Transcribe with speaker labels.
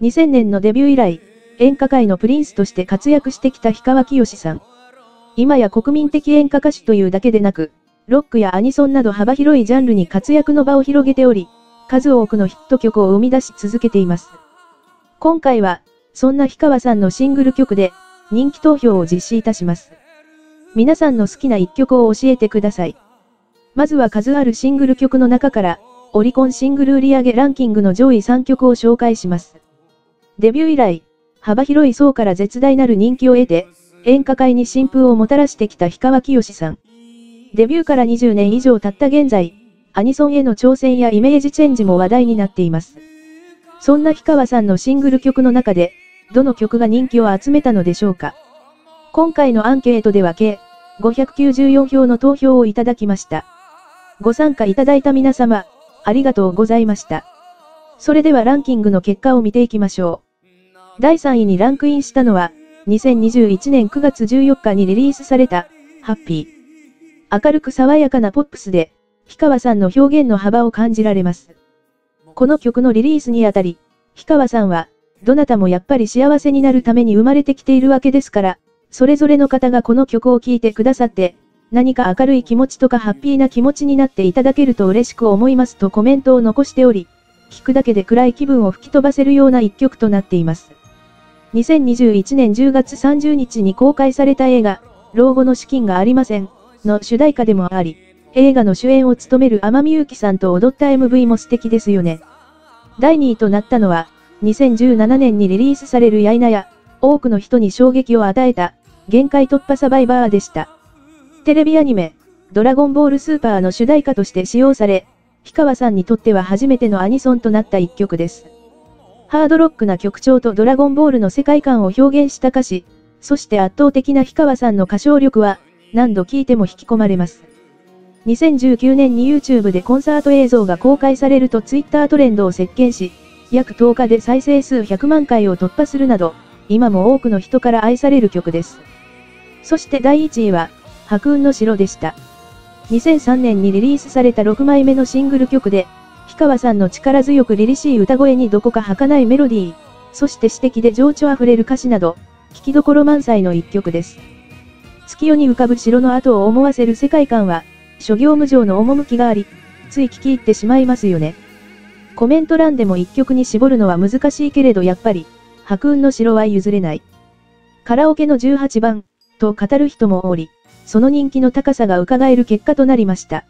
Speaker 1: 2000年のデビュー以来、演歌界のプリンスとして活躍してきた氷川きよしさん。今や国民的演歌歌手というだけでなく、ロックやアニソンなど幅広いジャンルに活躍の場を広げており、数多くのヒット曲を生み出し続けています。今回は、そんな氷川さんのシングル曲で、人気投票を実施いたします。皆さんの好きな一曲を教えてください。まずは数あるシングル曲の中から、オリコンシングル売上ランキングの上位3曲を紹介します。デビュー以来、幅広い層から絶大なる人気を得て、演歌界に新風をもたらしてきた氷川きよしさん。デビューから20年以上経った現在、アニソンへの挑戦やイメージチェンジも話題になっています。そんな氷川さんのシングル曲の中で、どの曲が人気を集めたのでしょうか今回のアンケートでは計594票の投票をいただきました。ご参加いただいた皆様、ありがとうございました。それではランキングの結果を見ていきましょう。第3位にランクインしたのは、2021年9月14日にリリースされた、ハッピー。明るく爽やかなポップスで、氷川さんの表現の幅を感じられます。この曲のリリースにあたり、氷川さんは、どなたもやっぱり幸せになるために生まれてきているわけですから、それぞれの方がこの曲を聴いてくださって、何か明るい気持ちとかハッピーな気持ちになっていただけると嬉しく思いますとコメントを残しており、聴くだけで暗い気分を吹き飛ばせるような一曲となっています。2021年10月30日に公開された映画、老後の資金がありません、の主題歌でもあり、映画の主演を務める天海祐希さんと踊った MV も素敵ですよね。第2位となったのは、2017年にリリースされるやいなや、多くの人に衝撃を与えた、限界突破サバイバーでした。テレビアニメ、ドラゴンボールスーパーの主題歌として使用され、氷川さんにとっては初めてのアニソンとなった一曲です。ハードロックな曲調とドラゴンボールの世界観を表現した歌詞、そして圧倒的な氷川さんの歌唱力は、何度聴いても引き込まれます。2019年に YouTube でコンサート映像が公開されると Twitter トレンドを席巻し、約10日で再生数100万回を突破するなど、今も多くの人から愛される曲です。そして第1位は、白雲の城でした。2003年にリリースされた6枚目のシングル曲で、氷川さんの力強く凛々しい歌声にどこか儚いメロディー、そして詩的で情緒あふれる歌詞など、聴きどころ満載の一曲です。月夜に浮かぶ城の後を思わせる世界観は、諸行無常の趣があり、つい聞き入ってしまいますよね。コメント欄でも一曲に絞るのは難しいけれどやっぱり、白雲の城は譲れない。カラオケの18番、と語る人もおり、その人気の高さが伺える結果となりました。